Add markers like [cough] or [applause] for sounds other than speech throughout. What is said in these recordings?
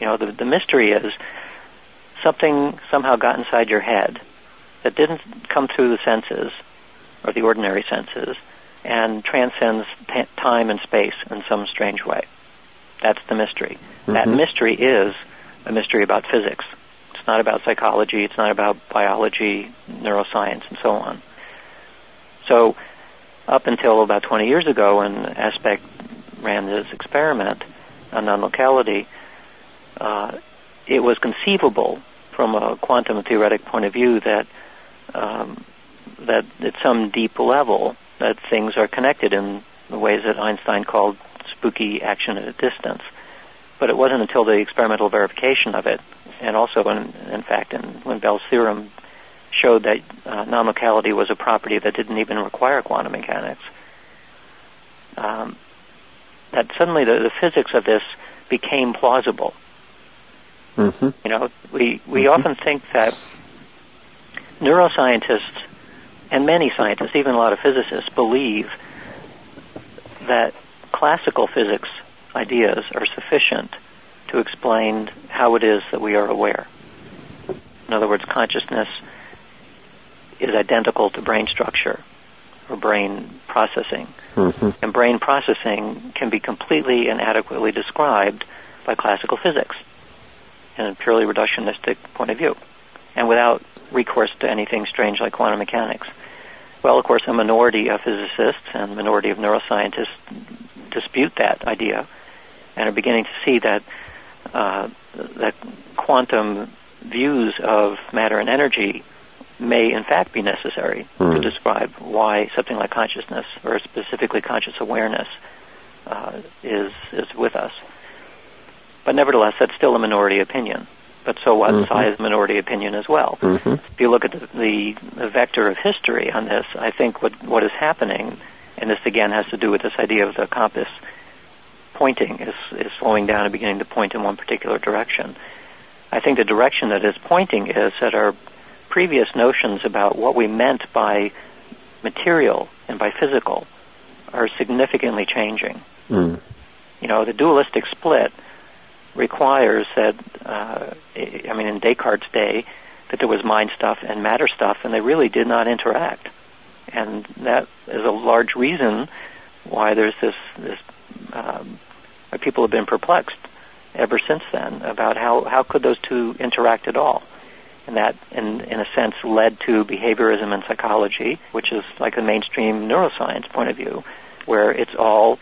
You know, the, the mystery is something somehow got inside your head that didn't come through the senses or the ordinary senses and transcends t- time and space in some strange way. That's the mystery. Mm-hmm. That mystery is a mystery about physics. It's not about psychology, it's not about biology, neuroscience, and so on. So, up until about 20 years ago, when Aspect ran this experiment on non-locality, uh, it was conceivable from a quantum theoretic point of view that um, that at some deep level that things are connected in the ways that Einstein called spooky action at a distance. But it wasn't until the experimental verification of it, and also, in, in fact, in, when Bell's theorem showed that uh, non-locality was a property that didn't even require quantum mechanics, um, that suddenly the, the physics of this became plausible. Mm-hmm. You know, we we mm-hmm. often think that neuroscientists and many scientists, even a lot of physicists, believe that classical physics ideas are sufficient to explain how it is that we are aware. In other words, consciousness is identical to brain structure or brain processing. Mm-hmm. And brain processing can be completely and adequately described by classical physics in a purely reductionistic point of view and without recourse to anything strange like quantum mechanics. Well, of course, a minority of physicists and a minority of neuroscientists dispute that idea and are beginning to see that uh, that quantum views of matter and energy may in fact be necessary mm. to describe why something like consciousness or specifically conscious awareness uh, is is with us. But nevertheless, that's still a minority opinion. But so what? Mm-hmm. Psi is a minority opinion as well. Mm-hmm. If you look at the, the, the vector of history on this, I think what what is happening, and this again has to do with this idea of the compass pointing is is slowing down and beginning to point in one particular direction. I think the direction that is pointing is that our previous notions about what we meant by material and by physical are significantly changing. Mm. You know, the dualistic split requires that, uh, I mean, in Descartes' day, that there was mind stuff and matter stuff, and they really did not interact. And that is a large reason why there's this, this um, people have been perplexed ever since then about how, how could those two interact at all. And that, in, in a sense, led to behaviorism and psychology, which is like a mainstream neuroscience point of view, where it's all,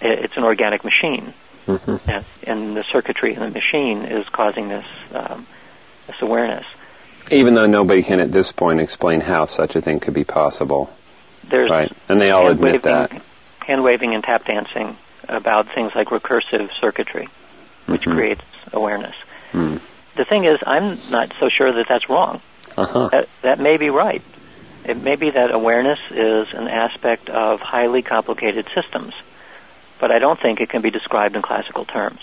it's an organic machine Mm-hmm. And, and, the circuitry in the machine is causing this um, this awareness. Even though nobody can at this point explain how such a thing could be possible. There's right, and they all admit that. Hand waving and tap dancing about things like recursive circuitry, which mm-hmm. creates awareness. Mm. The thing is, I'm not so sure that that's wrong. Uh-huh. That, that may be right. It may be that awareness is an aspect of highly complicated systems but I don't think it can be described in classical terms.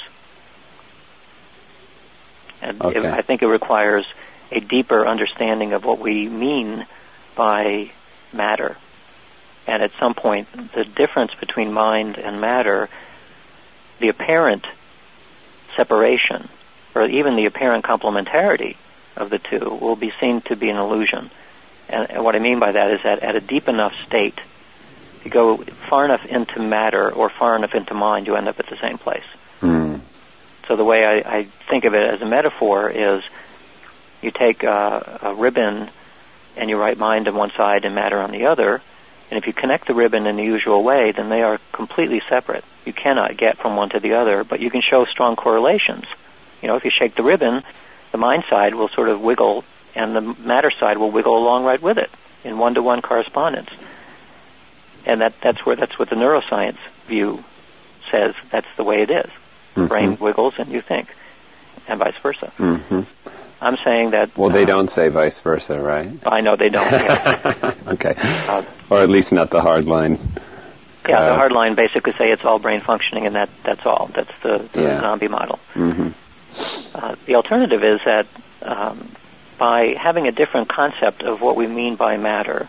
And okay. it, I think it requires a deeper understanding of what we mean by matter. And at some point, the difference between mind and matter, the apparent separation, or even the apparent complementarity of the two, will be seen to be an illusion. And, and what I mean by that is that at a deep enough state, you go far enough into matter or far enough into mind, you end up at the same place. Mm. So the way I, I think of it as a metaphor is you take a, a ribbon and you write mind on one side and matter on the other, and if you connect the ribbon in the usual way, then they are completely separate. You cannot get from one to the other, but you can show strong correlations. You know, if you shake the ribbon, the mind side will sort of wiggle, and the matter side will wiggle along right with it in one-to-one correspondence and that that's where that's what the neuroscience view says. That's the way it is. Mm-hmm. brain wiggles and you think, and vice versa. Mm-hmm. I'm saying that. Well, they uh, don't say vice versa, right? I know they don't. [laughs] okay, uh, or at least not the hard line. Yeah, uh, the hard line basically say it's all brain functioning, and that that's all. That's the, the yeah. zombie model. Mm-hmm. Uh, the alternative is that um, by having a different concept of what we mean by matter,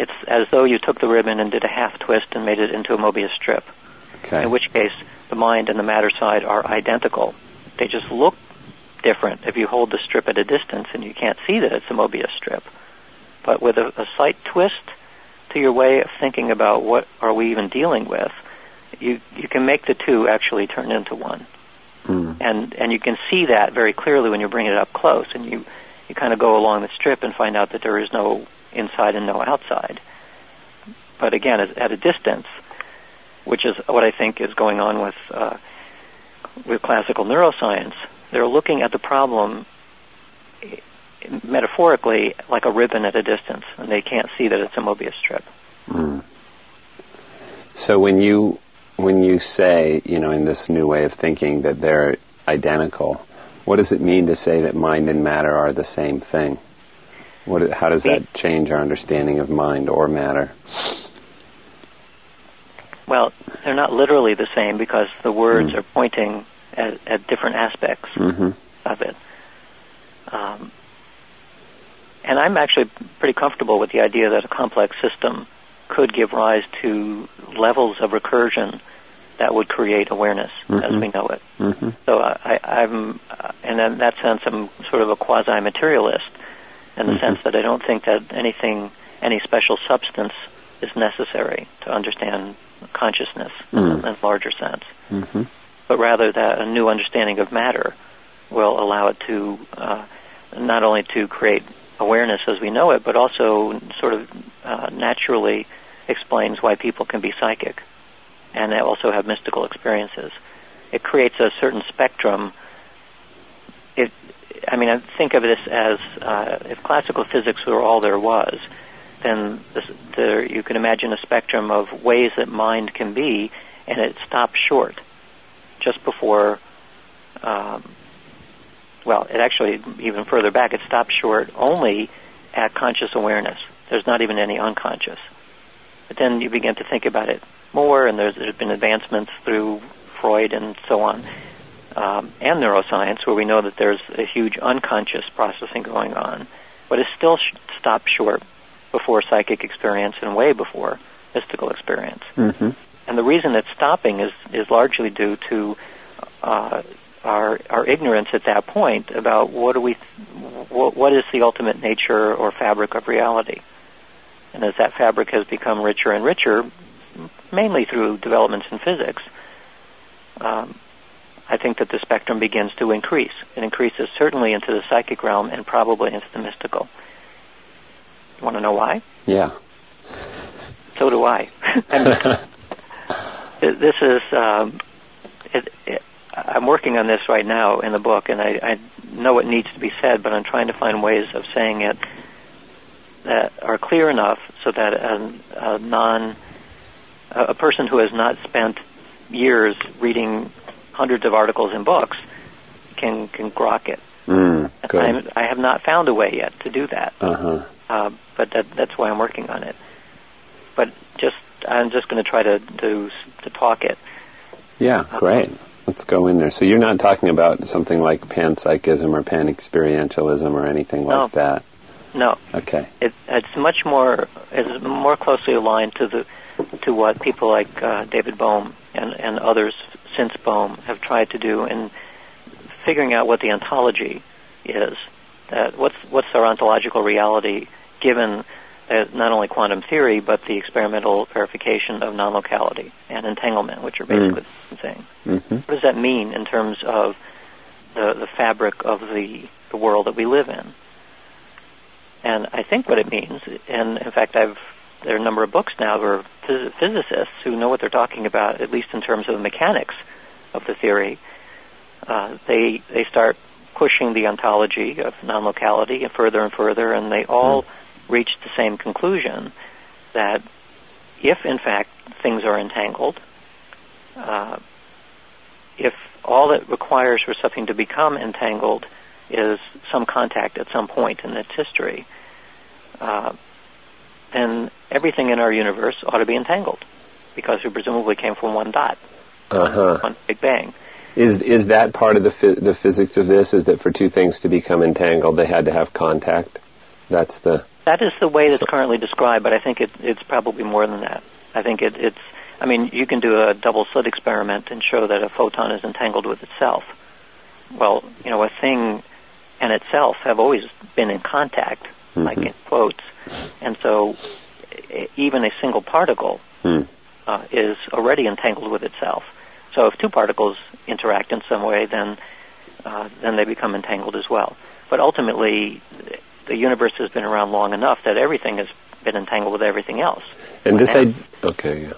it's as though you took the ribbon and did a half twist and made it into a Mobius strip. Okay. In which case, the mind and the matter side are identical They just look different if you hold the strip at a distance and you can't see that it's a Mobius strip. But with a, a slight twist to your way of thinking about what are we even dealing with, you you can make the two actually turn into one. Mm. And and you can see that very clearly when you bring it up close and you you kind of go along the strip and find out that there is no inside and no outside. But again, at, a distance, which is what I think is going on with uh, with classical neuroscience, they're looking at the problem metaphorically like a ribbon at a distance, and they can't see that it's a Mobius strip. Mm. So when you when you say, you know, in this new way of thinking that they're identical, what does it mean to say that mind and matter are the same thing? What, how does that change our understanding of mind or matter? Well, they're not literally the same because the words Mm. are pointing at, at different aspects hmm of it. Um, and I'm actually pretty comfortable with the idea that a complex system could give rise to levels of recursion that would create awareness as Mhm. we know it. hmm So I, I'm, and in that sense, I'm sort of a quasi-materialist in the Mhm. sense that I don't think that anything, any special substance is necessary to understand consciousness Mm. in a larger sense, hmm but rather that a new understanding of matter will allow it to uh, not only to create awareness as we know it, but also sort of uh, naturally explains why people can be psychic and they also have mystical experiences. It creates a certain spectrum. It, I mean, I think of this as uh, if classical physics were all there was, then this, there, you can imagine a spectrum of ways that mind can be, and it stops short just before. Um, well, it actually even further back. It stops short only at conscious awareness. There's not even any unconscious. But then you begin to think about it more, and there's, there's been advancements through Freud and so on, um, and neuroscience, where we know that there's a huge unconscious processing going on, but it still sh- stops short before psychic experience and way before mystical experience. hmm And the reason it's stopping is is largely due to uh, our our ignorance at that point about what do we what, what is the ultimate nature or fabric of reality. And as that fabric has become richer and richer, mainly through developments in physics, um, I think that the spectrum begins to increase. It increases certainly into the psychic realm and probably into the mystical. You want to know why? Yeah. So do I. [laughs] This is um, it, it, I'm working on this right now in the book, and I, I know it needs to be said, but I'm trying to find ways of saying it that are clear enough so that a, a non a a person who has not spent years reading hundreds of articles and books can can grok it. Mm. I'm, I have not found a way yet to do that, Uh-huh. uh, but that, that's why I'm working on it. But just I'm just going to try to to to talk it. Yeah, great. Let's go in there. So you're not talking about something like panpsychism or panexperientialism or anything like No. that. No, Okay. it, it's much more it's more closely aligned to the to what people like uh, David Bohm and and others since Bohm have tried to do in figuring out what the ontology is. That what's what's our ontological reality given that not only quantum theory but the experimental verification of non-locality and entanglement, which are mm. basically the same thing. hmm What does that mean in terms of the the fabric of the the world that we live in? And I think what it means, and in fact, I've there are a number of books now where phys- physicists who know what they're talking about, at least in terms of the mechanics of the theory. Uh, they they start pushing the ontology of non-locality further and further, and they all reach the same conclusion that if in fact things are entangled, uh, if all it requires for something to become entangled is some contact at some point in its history, uh, then everything in our universe ought to be entangled because we presumably came from one dot, Uh-huh. one Big Bang. Is is that part of the the physics of this? Is that for two things to become entangled, they had to have contact? That's the That is the way that's So- currently described, but I think it, it's probably more than that. I think it, it's, I mean, you can do a double slit experiment and show that a photon is entangled with itself. well, you know, a thing and itself have always been in contact, mm-hmm. like in quotes, and so even a single particle mm. uh, is already entangled with itself. So if two particles interact in some way, then uh, then they become entangled as well. But ultimately, the universe has been around long enough that everything has been entangled with everything else. And this, I, okay, yeah.